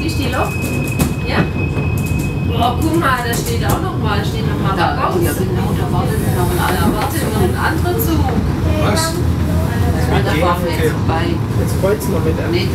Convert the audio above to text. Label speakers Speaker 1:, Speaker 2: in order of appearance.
Speaker 1: Siehst du die Loch? Ja? Boah, guck mal, da steht auch noch mal, steht noch mal
Speaker 2: da,
Speaker 1: Waggons.
Speaker 2: Ja, genau, da wartet noch ein anderer,
Speaker 1: wartet noch ein anderer Zug.
Speaker 3: Was?
Speaker 2: Da fahren wir jetzt vorbei.
Speaker 4: Jetzt kreuzen wir mit einem
Speaker 2: nee,